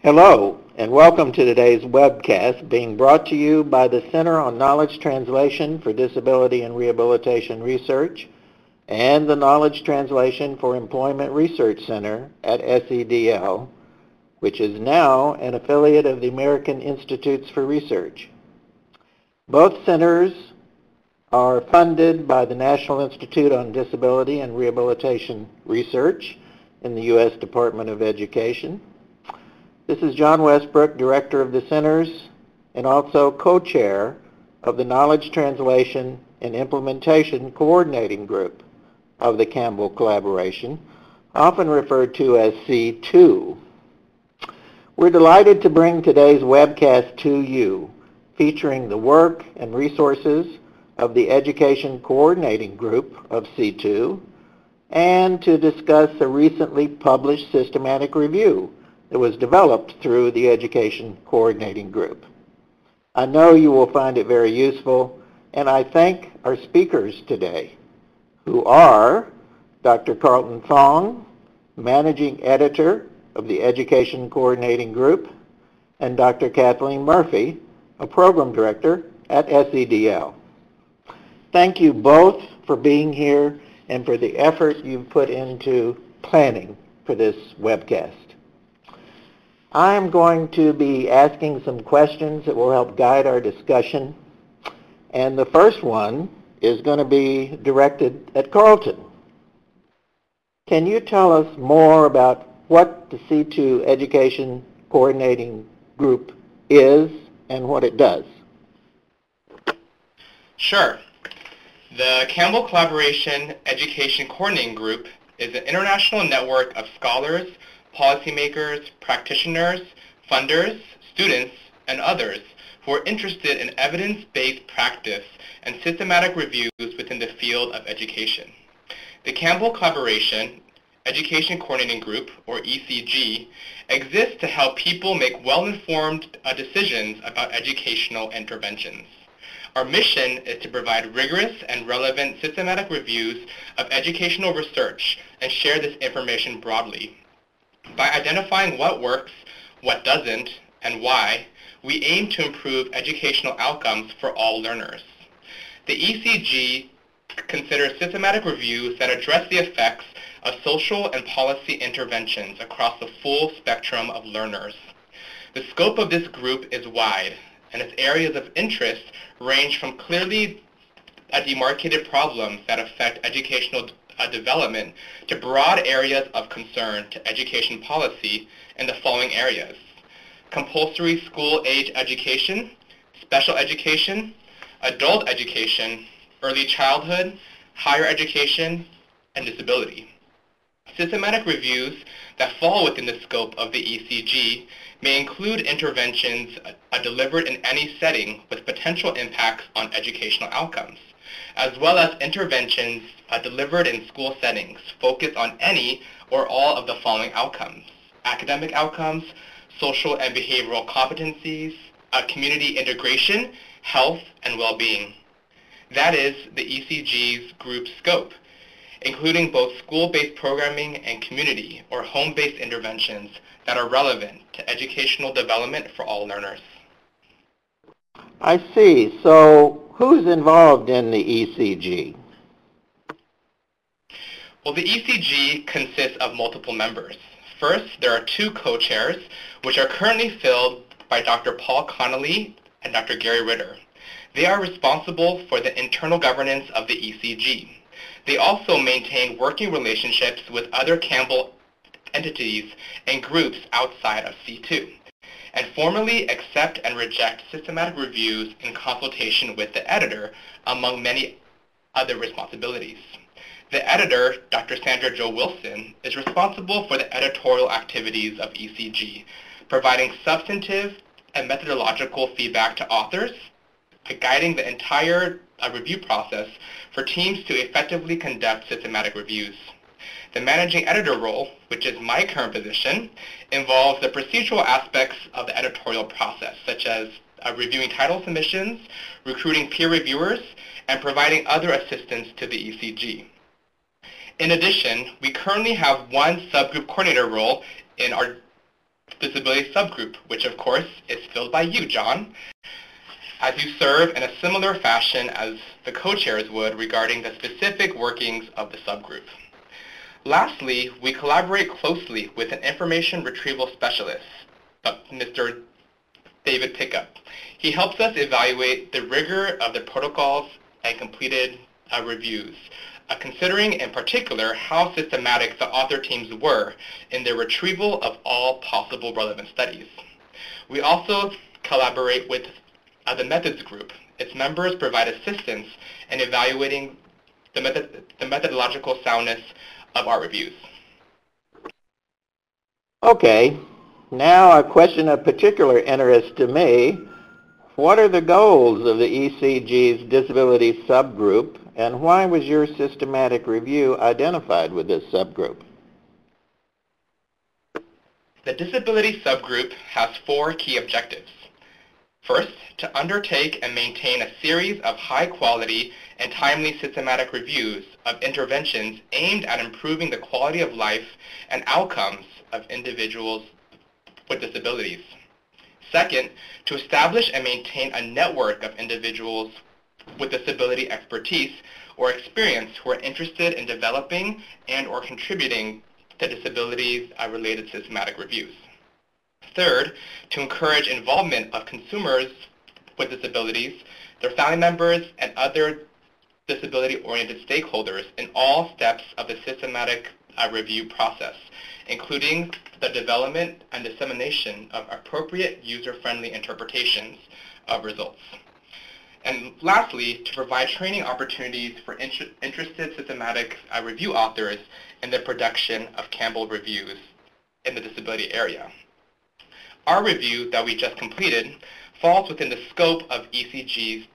Hello, and welcome to today's webcast being brought to you by the Center on Knowledge Translation for Disability and Rehabilitation Research and the Knowledge Translation for Employment Research Center at SEDL, which is now an affiliate of the American Institutes for Research. Both centers are funded by the National Institute on Disability and Rehabilitation Research in the U.S. Department of Education. This is John Westbrook, Director of the Centers and also co-chair of the Knowledge Translation and Implementation Coordinating Group of the Campbell Collaboration, often referred to as C2. We're delighted to bring today's webcast to you, featuring the work and resources of the Education Coordinating Group of C2, and to discuss a recently published systematic review that was developed through the Education Coordinating Group. I know you will find it very useful, and I thank our speakers today, who are Dr. Carlton Fong, Managing Editor of the Education Coordinating Group, and Dr. Kathleen Murphy, a Program Director at SEDL. Thank you both for being here and for the effort you've put into planning for this webcast. I'm going to be asking some questions that will help guide our discussion. And the first one is going to be directed at Carlton. Can you tell us more about what the C2 Education Coordinating Group is and what it does? Sure. The Campbell Collaboration Education Coordinating Group is an international network of scholars, policymakers, practitioners, funders, students, and others who are interested in evidence-based practice and systematic reviews within the field of education. The Campbell Collaboration Education Coordinating Group, or ECG, exists to help people make well-informed uh, decisions about educational interventions. Our mission is to provide rigorous and relevant systematic reviews of educational research and share this information broadly. By identifying what works, what doesn't, and why, we aim to improve educational outcomes for all learners. The ECG considers systematic reviews that address the effects of social and policy interventions across the full spectrum of learners. The scope of this group is wide, and its areas of interest range from clearly demarcated problems that affect educational development to broad areas of concern to education policy in the following areas. Compulsory school-age education, special education, adult education, early childhood, higher education, and disability. Systematic reviews that fall within the scope of the ECG may include interventions uh, delivered in any setting with potential impacts on educational outcomes as well as interventions uh, delivered in school settings focus on any or all of the following outcomes. Academic outcomes, social and behavioral competencies, uh, community integration, health, and well-being. That is the ECG's group scope, including both school-based programming and community or home-based interventions that are relevant to educational development for all learners. I see. So Who's involved in the ECG? Well, the ECG consists of multiple members. First, there are two co-chairs, which are currently filled by Dr. Paul Connolly and Dr. Gary Ritter. They are responsible for the internal governance of the ECG. They also maintain working relationships with other Campbell entities and groups outside of C2 and formally accept and reject systematic reviews in consultation with the editor, among many other responsibilities. The editor, Dr. Sandra Jo Wilson, is responsible for the editorial activities of ECG, providing substantive and methodological feedback to authors, guiding the entire uh, review process for teams to effectively conduct systematic reviews. The managing editor role, which is my current position, involves the procedural aspects of the editorial process, such as uh, reviewing title submissions, recruiting peer reviewers, and providing other assistance to the ECG. In addition, we currently have one subgroup coordinator role in our disability subgroup, which of course is filled by you, John, as you serve in a similar fashion as the co-chairs would regarding the specific workings of the subgroup. Lastly, we collaborate closely with an information retrieval specialist, Mr. David Pickup. He helps us evaluate the rigor of the protocols and completed uh, reviews, uh, considering in particular how systematic the author teams were in their retrieval of all possible relevant studies. We also collaborate with uh, the methods group. Its members provide assistance in evaluating the, method the methodological soundness of our reviews. Okay, now a question of particular interest to me. What are the goals of the ECG's disability subgroup and why was your systematic review identified with this subgroup? The disability subgroup has four key objectives. First, to undertake and maintain a series of high-quality and timely systematic reviews of interventions aimed at improving the quality of life and outcomes of individuals with disabilities. Second, to establish and maintain a network of individuals with disability expertise or experience who are interested in developing and or contributing to disabilities-related systematic reviews. Third, to encourage involvement of consumers with disabilities, their family members, and other disability-oriented stakeholders in all steps of the systematic uh, review process, including the development and dissemination of appropriate user-friendly interpretations of results. And lastly, to provide training opportunities for inter interested systematic uh, review authors in the production of Campbell reviews in the disability area. Our review that we just completed falls within the scope of ECG's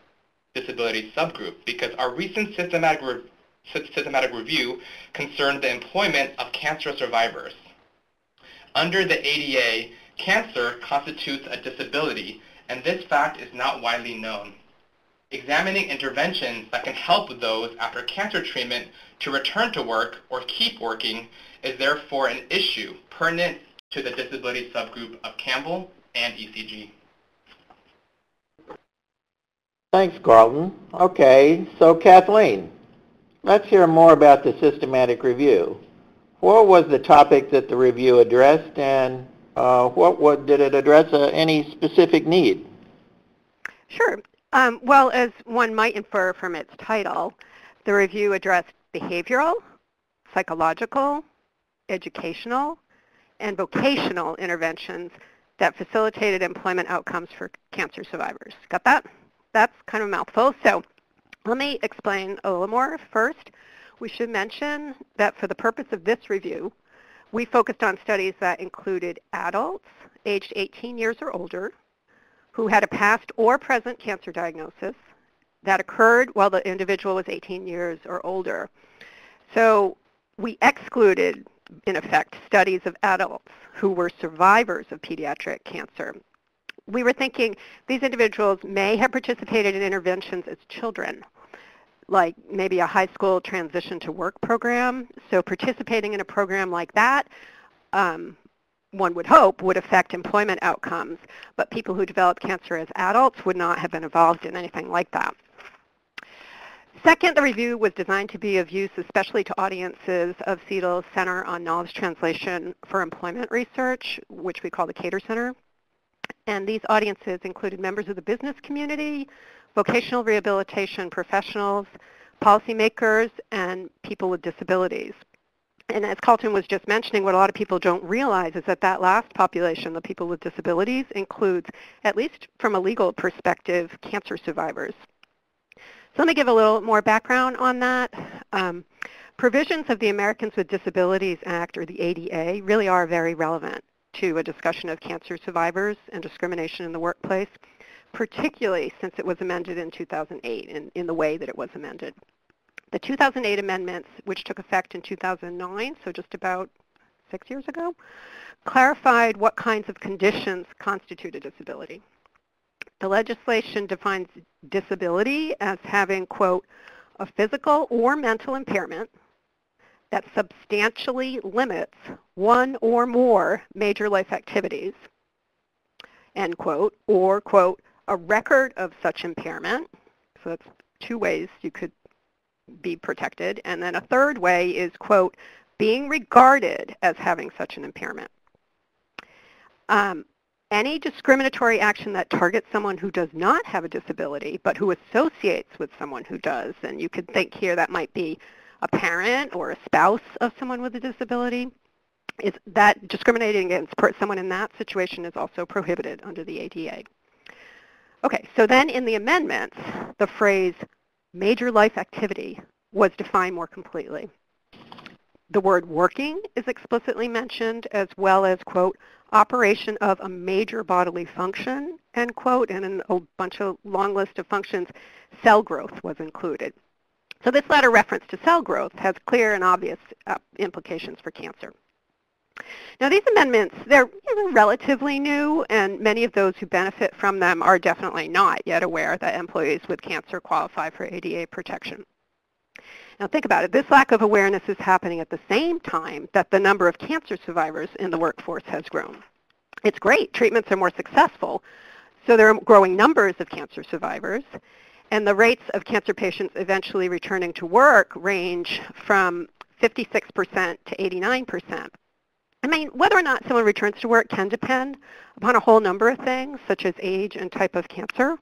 disability subgroup because our recent systematic, re systematic review concerned the employment of cancer survivors. Under the ADA, cancer constitutes a disability, and this fact is not widely known. Examining interventions that can help those after cancer treatment to return to work or keep working is therefore an issue pertinent to the disability subgroup of Campbell and ECG. Thanks, Carlton. Okay, so Kathleen, let's hear more about the systematic review. What was the topic that the review addressed and uh, what, what, did it address uh, any specific need? Sure. Um, well, as one might infer from its title, the review addressed behavioral, psychological, educational, and vocational interventions that facilitated employment outcomes for cancer survivors. Got that? that's kind of a mouthful. So let me explain a little more. First, we should mention that for the purpose of this review, we focused on studies that included adults aged 18 years or older who had a past or present cancer diagnosis that occurred while the individual was 18 years or older. So we excluded, in effect, studies of adults who were survivors of pediatric cancer we were thinking these individuals may have participated in interventions as children, like maybe a high school transition to work program. So participating in a program like that, um, one would hope, would affect employment outcomes. But people who develop cancer as adults would not have been involved in anything like that. Second, the review was designed to be of use especially to audiences of SEDL's Center on Knowledge Translation for Employment Research, which we call the KTER Center. And these audiences included members of the business community, vocational rehabilitation professionals, policymakers, and people with disabilities. And as Carlton was just mentioning, what a lot of people don't realize is that that last population, the people with disabilities, includes, at least from a legal perspective, cancer survivors. So let me give a little more background on that. Um, provisions of the Americans with Disabilities Act, or the ADA, really are very relevant to a discussion of cancer survivors and discrimination in the workplace, particularly since it was amended in 2008 in, in the way that it was amended. The 2008 amendments, which took effect in 2009, so just about six years ago, clarified what kinds of conditions constitute a disability. The legislation defines disability as having, quote, a physical or mental impairment that substantially limits one or more major life activities, end quote, or, quote, a record of such impairment. So that's two ways you could be protected. And then a third way is, quote, being regarded as having such an impairment. Um, any discriminatory action that targets someone who does not have a disability, but who associates with someone who does, and you could think here that might be a parent or a spouse of someone with a disability, is that discriminating against someone in that situation is also prohibited under the ADA. Okay, so then in the amendments, the phrase major life activity was defined more completely. The word working is explicitly mentioned as well as, quote, operation of a major bodily function, end quote, and in a bunch of long list of functions, cell growth was included. So this latter reference to cell growth has clear and obvious uh, implications for cancer. Now these amendments, they're you know, relatively new, and many of those who benefit from them are definitely not yet aware that employees with cancer qualify for ADA protection. Now think about it. This lack of awareness is happening at the same time that the number of cancer survivors in the workforce has grown. It's great. Treatments are more successful. So there are growing numbers of cancer survivors. And the rates of cancer patients eventually returning to work range from 56% to 89%. I mean, whether or not someone returns to work can depend upon a whole number of things, such as age and type of cancer.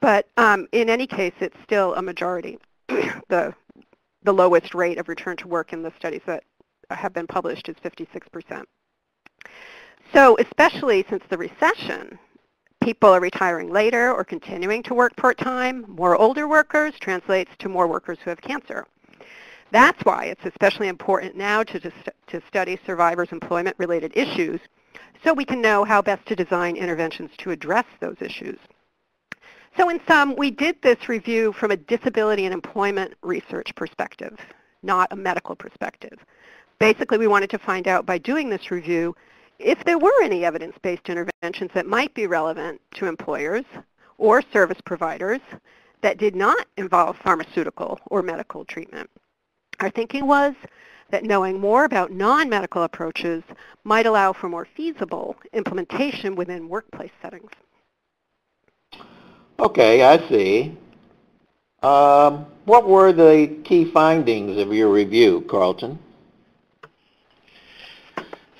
But um, in any case, it's still a majority. the, the lowest rate of return to work in the studies that have been published is 56%. So especially since the recession, people are retiring later or continuing to work part-time. More older workers translates to more workers who have cancer. That's why it's especially important now to, to study survivors' employment-related issues so we can know how best to design interventions to address those issues. So in sum, we did this review from a disability and employment research perspective, not a medical perspective. Basically, we wanted to find out by doing this review if there were any evidence-based interventions that might be relevant to employers or service providers that did not involve pharmaceutical or medical treatment. Our thinking was that knowing more about non-medical approaches might allow for more feasible implementation within workplace settings. Okay, I see. Um, what were the key findings of your review, Carlton?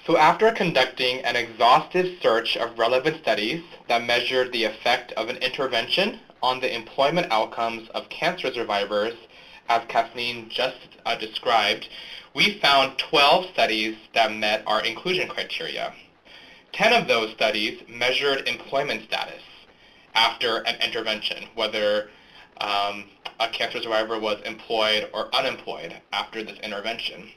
So after conducting an exhaustive search of relevant studies that measured the effect of an intervention on the employment outcomes of cancer survivors as Kathleen just uh, described, we found 12 studies that met our inclusion criteria. 10 of those studies measured employment status after an intervention, whether um, a cancer survivor was employed or unemployed after this intervention.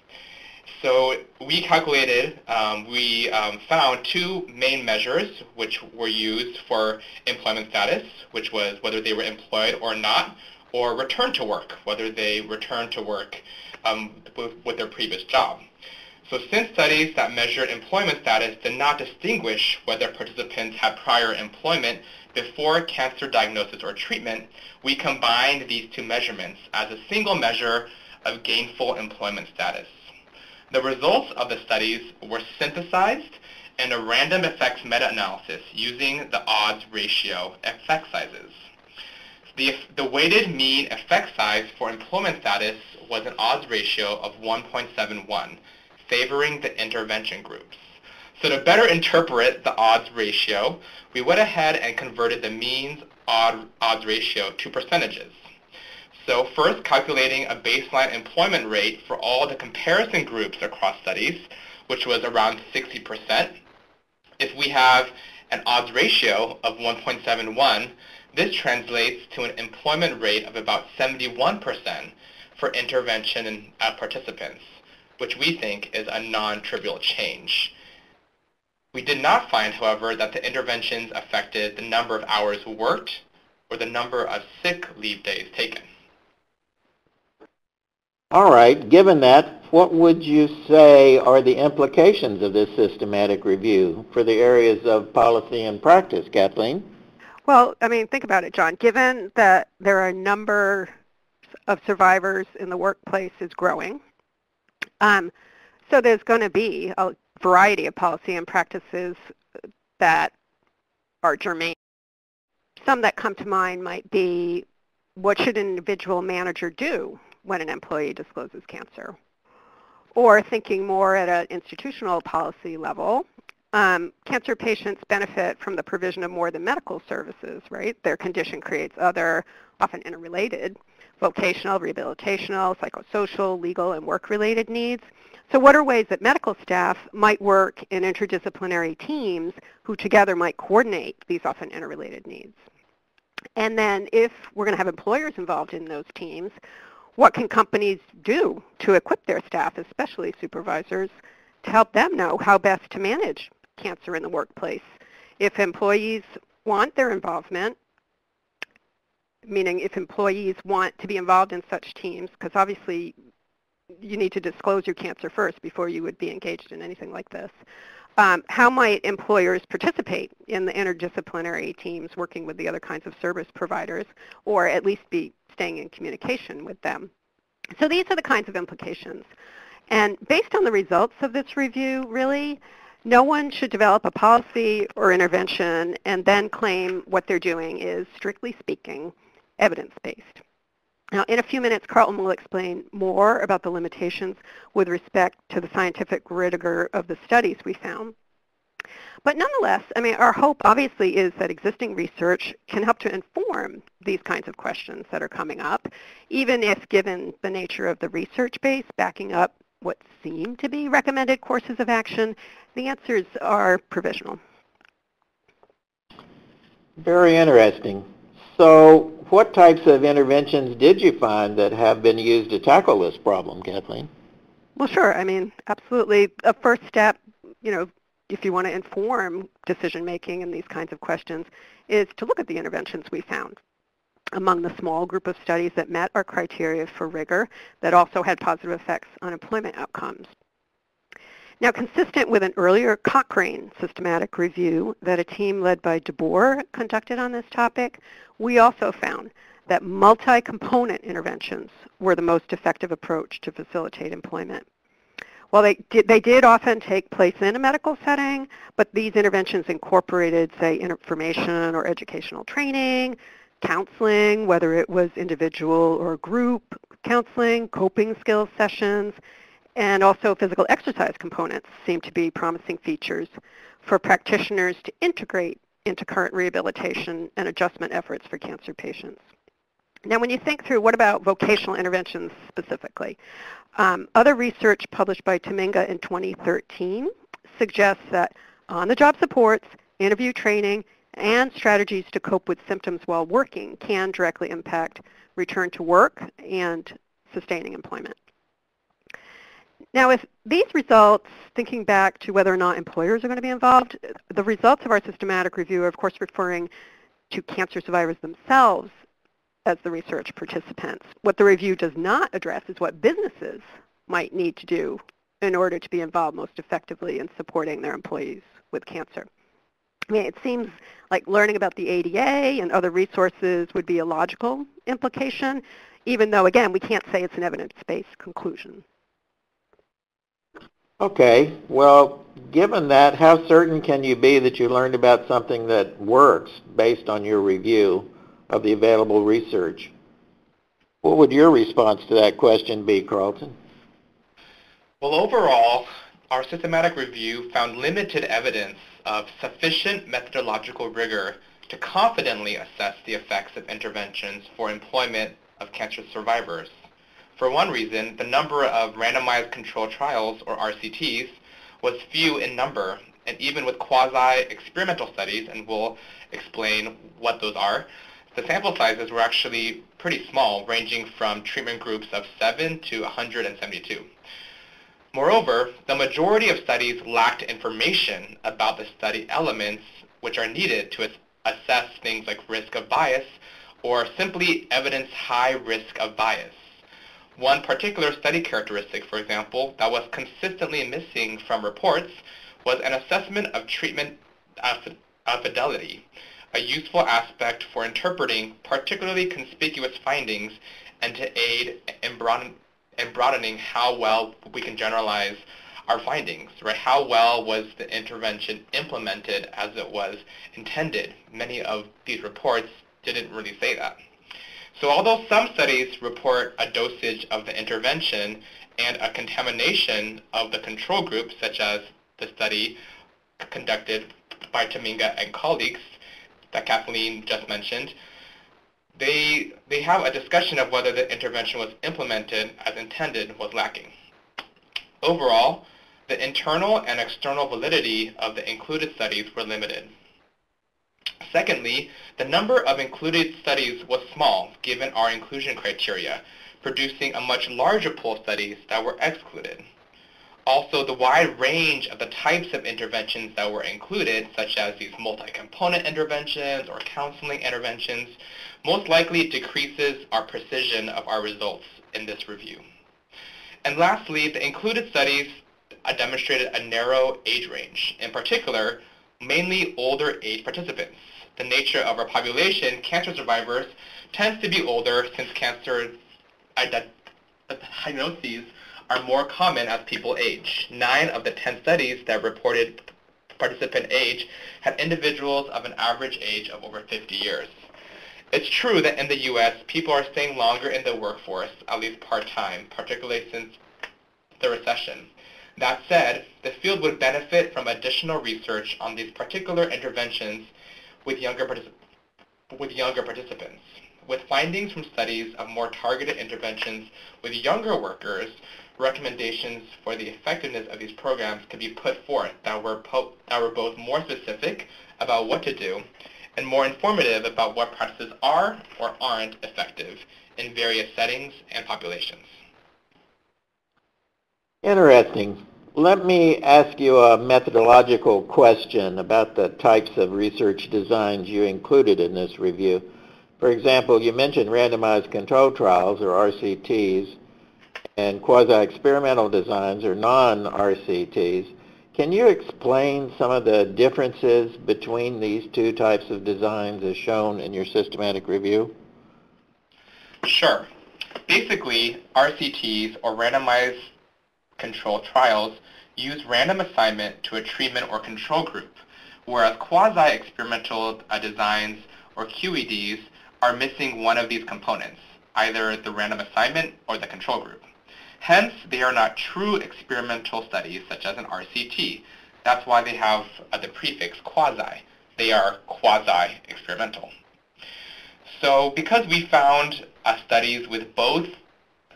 So we calculated, um, we um, found two main measures which were used for employment status, which was whether they were employed or not, or return to work, whether they returned to work um, with, with their previous job. So since studies that measured employment status did not distinguish whether participants had prior employment before cancer diagnosis or treatment, we combined these two measurements as a single measure of gainful employment status. The results of the studies were synthesized in a random effects meta-analysis using the odds ratio effect sizes. The, the weighted mean effect size for employment status was an odds ratio of 1.71, favoring the intervention groups. So to better interpret the odds ratio, we went ahead and converted the means odd, odds ratio to percentages. So first calculating a baseline employment rate for all the comparison groups across studies, which was around 60%. If we have an odds ratio of 1.71, this translates to an employment rate of about 71% for intervention uh, participants, which we think is a non-trivial change. We did not find, however, that the interventions affected the number of hours worked or the number of sick leave days taken. All right, given that, what would you say are the implications of this systematic review for the areas of policy and practice, Kathleen? Well, I mean, think about it, John. Given that there are a number of survivors in the workplace is growing, Um, so there's going to be a variety of policy and practices that are germane. Some that come to mind might be what should an individual manager do when an employee discloses cancer? Or thinking more at an institutional policy level, um, cancer patients benefit from the provision of more than medical services, right? Their condition creates other, often interrelated, vocational, rehabilitational, psychosocial, legal, and work-related needs. So what are ways that medical staff might work in interdisciplinary teams who together might coordinate these often interrelated needs? And then if we're going to have employers involved in those teams, what can companies do to equip their staff, especially supervisors, to help them know how best to manage cancer in the workplace? If employees want their involvement, meaning if employees want to be involved in such teams, because obviously you need to disclose your cancer first before you would be engaged in anything like this. Um, how might employers participate in the interdisciplinary teams working with the other kinds of service providers, or at least be staying in communication with them? So these are the kinds of implications. And based on the results of this review, really, no one should develop a policy or intervention and then claim what they're doing is, strictly speaking, evidence-based. Now, in a few minutes, Carlton will explain more about the limitations with respect to the scientific rigor of the studies we found. But nonetheless, I mean, our hope obviously is that existing research can help to inform these kinds of questions that are coming up, even if given the nature of the research base backing up what seem to be recommended courses of action, the answers are provisional. Very interesting. So what types of interventions did you find that have been used to tackle this problem, Kathleen? Well, sure. I mean, absolutely. A first step, you know, if you want to inform decision making in these kinds of questions, is to look at the interventions we found among the small group of studies that met our criteria for rigor that also had positive effects on employment outcomes. Now, consistent with an earlier Cochrane systematic review that a team led by DeBoer conducted on this topic, we also found that multi-component interventions were the most effective approach to facilitate employment. Well, they did, they did often take place in a medical setting, but these interventions incorporated, say, information or educational training, counseling, whether it was individual or group counseling, coping skills sessions, and also physical exercise components seem to be promising features for practitioners to integrate into current rehabilitation and adjustment efforts for cancer patients. Now, when you think through what about vocational interventions specifically, um, other research published by Tamminga in 2013 suggests that on-the-job supports, interview training, and strategies to cope with symptoms while working can directly impact return to work and sustaining employment. Now, if these results, thinking back to whether or not employers are going to be involved, the results of our systematic review are, of course, referring to cancer survivors themselves as the research participants. What the review does not address is what businesses might need to do in order to be involved most effectively in supporting their employees with cancer. I mean, it seems like learning about the ADA and other resources would be a logical implication, even though, again, we can't say it's an evidence-based conclusion. Okay, well, given that, how certain can you be that you learned about something that works based on your review of the available research? What would your response to that question be, Carlton? Well, overall, our systematic review found limited evidence of sufficient methodological rigor to confidently assess the effects of interventions for employment of cancer survivors. For one reason, the number of randomized controlled trials, or RCTs, was few in number, and even with quasi-experimental studies, and we'll explain what those are, the sample sizes were actually pretty small, ranging from treatment groups of 7 to 172. Moreover, the majority of studies lacked information about the study elements which are needed to assess things like risk of bias or simply evidence high risk of bias. One particular study characteristic, for example, that was consistently missing from reports was an assessment of treatment fidelity, a useful aspect for interpreting particularly conspicuous findings and to aid in, broad, and broadening how well we can generalize our findings, right? How well was the intervention implemented as it was intended? Many of these reports didn't really say that. So although some studies report a dosage of the intervention and a contamination of the control group, such as the study conducted by Tamminga and colleagues that Kathleen just mentioned, they, they have a discussion of whether the intervention was implemented as intended was lacking. Overall, the internal and external validity of the included studies were limited. Secondly, the number of included studies was small given our inclusion criteria, producing a much larger pool of studies that were excluded. Also, the wide range of the types of interventions that were included, such as these multi-component interventions or counseling interventions, most likely decreases our precision of our results in this review. And lastly, the included studies uh, demonstrated a narrow age range. In particular, mainly older age participants. The nature of our population, cancer survivors, tends to be older since cancer diagnoses are more common as people age. Nine of the 10 studies that reported participant age had individuals of an average age of over 50 years. It's true that in the U.S., people are staying longer in the workforce, at least part-time, particularly since the recession. That said, the field would benefit from additional research on these particular interventions with younger, particip with younger participants. With findings from studies of more targeted interventions with younger workers, recommendations for the effectiveness of these programs could be put forth that were, that were both more specific about what to do and more informative about what practices are or aren't effective in various settings and populations. Interesting. Let me ask you a methodological question about the types of research designs you included in this review. For example, you mentioned randomized control trials, or RCTs, and quasi-experimental designs, or non-RCTs. Can you explain some of the differences between these two types of designs as shown in your systematic review? Sure. Basically, RCTs, or randomized control trials use random assignment to a treatment or control group, whereas quasi-experimental uh, designs, or QEDs, are missing one of these components, either the random assignment or the control group. Hence, they are not true experimental studies such as an RCT. That's why they have uh, the prefix quasi. They are quasi-experimental. So because we found uh, studies with both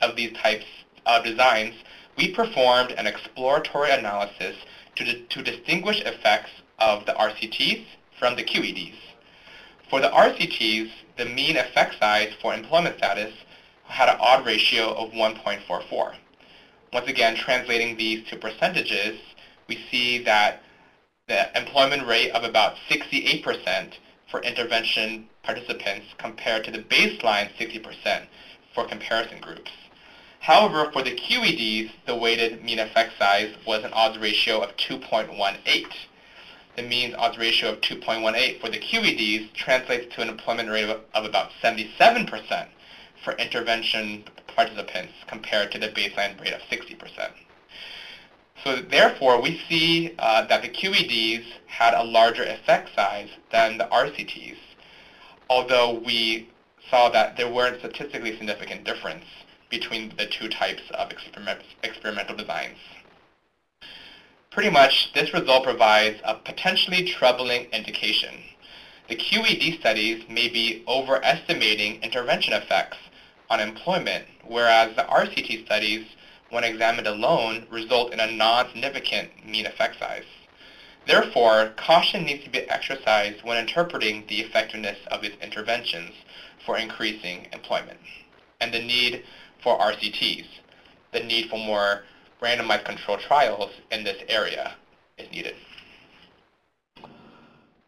of these types of designs, we performed an exploratory analysis to, to distinguish effects of the RCTs from the QEDs. For the RCTs, the mean effect size for employment status had an odd ratio of 1.44. Once again, translating these to percentages, we see that the employment rate of about 68% for intervention participants compared to the baseline 60% for comparison groups. However, for the QEDs, the weighted mean effect size was an odds ratio of 2.18. The mean odds ratio of 2.18 for the QEDs translates to an employment rate of, of about 77% for intervention participants compared to the baseline rate of 60%. So therefore, we see uh, that the QEDs had a larger effect size than the RCTs, although we saw that there weren't statistically significant difference between the two types of experiment, experimental designs. Pretty much, this result provides a potentially troubling indication. The QED studies may be overestimating intervention effects on employment, whereas the RCT studies, when examined alone, result in a non-significant mean effect size. Therefore, caution needs to be exercised when interpreting the effectiveness of these interventions for increasing employment, and the need for RCTs. The need for more randomized control trials in this area is needed.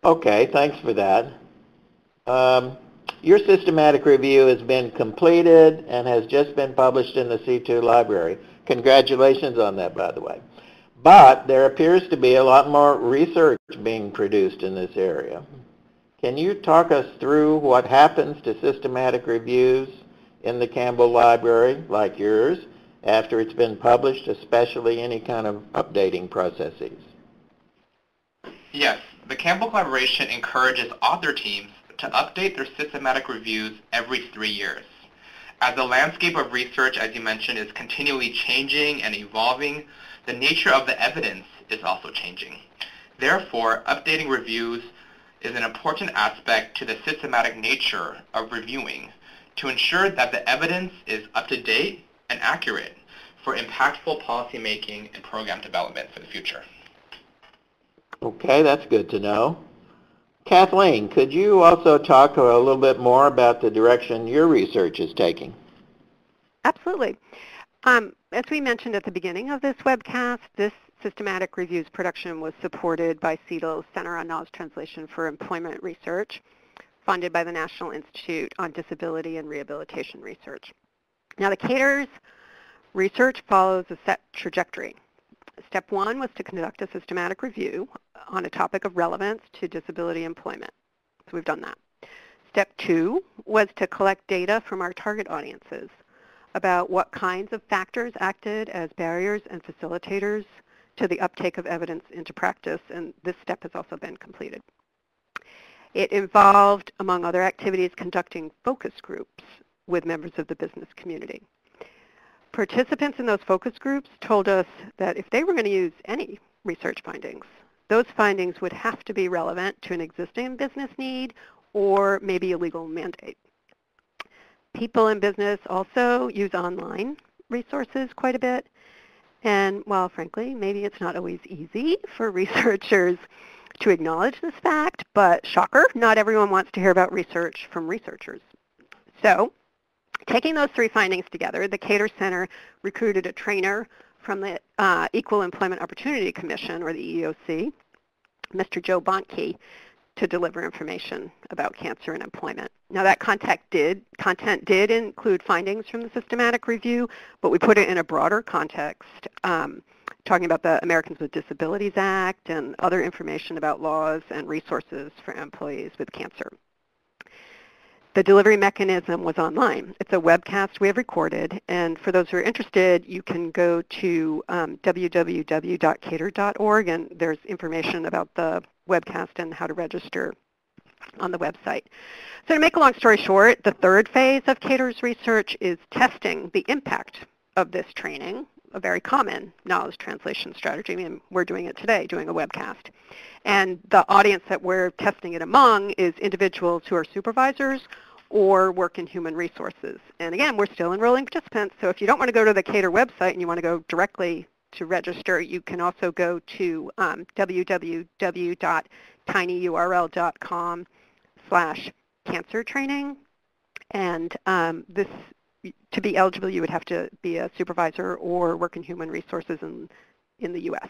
Okay, thanks for that. Um, your systematic review has been completed and has just been published in the C2 library. Congratulations on that, by the way. But there appears to be a lot more research being produced in this area. Can you talk us through what happens to systematic reviews in the Campbell Library, like yours, after it's been published, especially any kind of updating processes? Yes, the Campbell Collaboration encourages author teams to update their systematic reviews every three years. As the landscape of research, as you mentioned, is continually changing and evolving, the nature of the evidence is also changing. Therefore, updating reviews is an important aspect to the systematic nature of reviewing to ensure that the evidence is up to date and accurate for impactful policymaking and program development for the future. Okay, that's good to know. Kathleen, could you also talk a little bit more about the direction your research is taking? Absolutely. Um, as we mentioned at the beginning of this webcast, this systematic reviews production was supported by SEDL's Center on Knowledge Translation for Employment Research, funded by the National Institute on Disability and Rehabilitation Research. Now the KTER's research follows a set trajectory. Step one was to conduct a systematic review on a topic of relevance to disability employment. So we've done that. Step two was to collect data from our target audiences about what kinds of factors acted as barriers and facilitators to the uptake of evidence into practice, and this step has also been completed. It involved, among other activities, conducting focus groups with members of the business community. Participants in those focus groups told us that if they were going to use any research findings, those findings would have to be relevant to an existing business need or maybe a legal mandate. People in business also use online resources quite a bit. And while frankly, maybe it's not always easy for researchers to acknowledge this fact, but shocker, not everyone wants to hear about research from researchers. So taking those three findings together, the KTER Center recruited a trainer from the uh, Equal Employment Opportunity Commission, or the EEOC, Mr. Joe Bontke, to deliver information about cancer and employment. Now that content did, content did include findings from the systematic review, but we put it in a broader context, um, talking about the Americans with Disabilities Act and other information about laws and resources for employees with cancer. The delivery mechanism was online. It's a webcast we have recorded, and for those who are interested, you can go to um, www.cater.org, and there's information about the webcast and how to register on the website. So to make a long story short, the third phase of KTER's research is testing the impact of this training, a very common knowledge translation strategy. Mean, we're doing it today, doing a webcast. And the audience that we're testing it among is individuals who are supervisors or work in human resources. And again, we're still enrolling participants, so if you don't want to go to the KTER website and you want to go directly to register, you can also go to um, www.tinyurl.com slash cancer training. And um, this, to be eligible, you would have to be a supervisor or work in human resources in, in the U.S.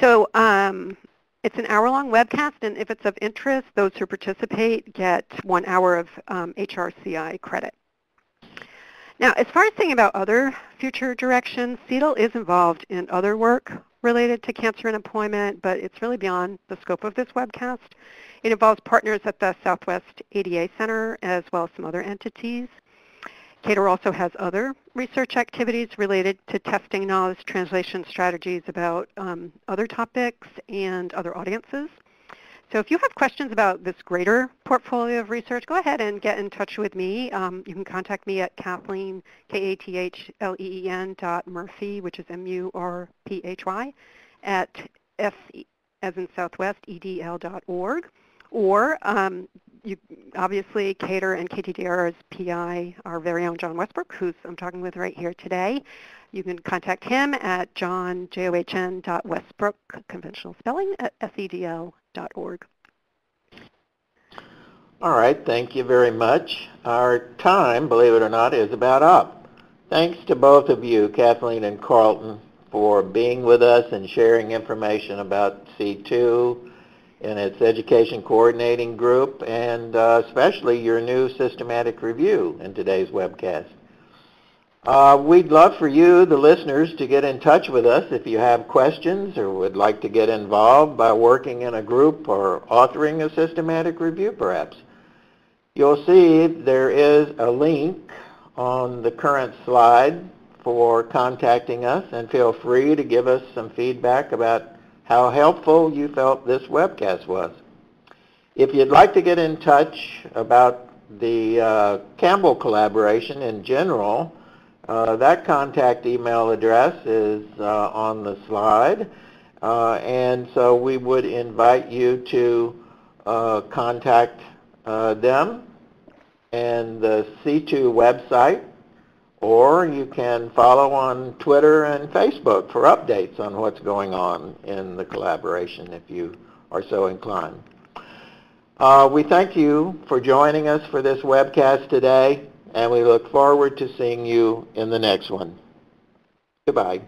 So um, it's an hour-long webcast, and if it's of interest, those who participate get one hour of um, HRCI credit. Now, as far as thinking about other future directions, SEDL is involved in other work related to cancer and employment, but it's really beyond the scope of this webcast. It involves partners at the Southwest ADA Center as well as some other entities. KTER also has other research activities related to testing knowledge translation strategies about um, other topics and other audiences. So if you have questions about this greater portfolio of research, go ahead and get in touch with me. Um, you can contact me at Kathleen, K-A-T-H-L-E-E-N dot Murphy, which is M-U-R-P-H-Y, at S as in Southwest, E-D-L dot org. Or um, you, obviously KTER and KTDR's PI, our very own John Westbrook, who's I'm talking with right here today. You can contact him at john, J-O-H-N dot Westbrook, conventional spelling, at sedl.org. All right, thank you very much. Our time, believe it or not, is about up. Thanks to both of you, Kathleen and Carlton, for being with us and sharing information about C2 and its education coordinating group, and uh, especially your new systematic review in today's webcast. Uh, we'd love for you, the listeners, to get in touch with us if you have questions or would like to get involved by working in a group or authoring a systematic review, perhaps. You'll see there is a link on the current slide for contacting us and feel free to give us some feedback about how helpful you felt this webcast was. If you'd like to get in touch about the uh, Campbell collaboration in general, uh, that contact email address is uh, on the slide. Uh, and so we would invite you to uh, contact uh, them and the C2 website, or you can follow on Twitter and Facebook for updates on what's going on in the collaboration if you are so inclined. Uh, we thank you for joining us for this webcast today, and we look forward to seeing you in the next one. Goodbye.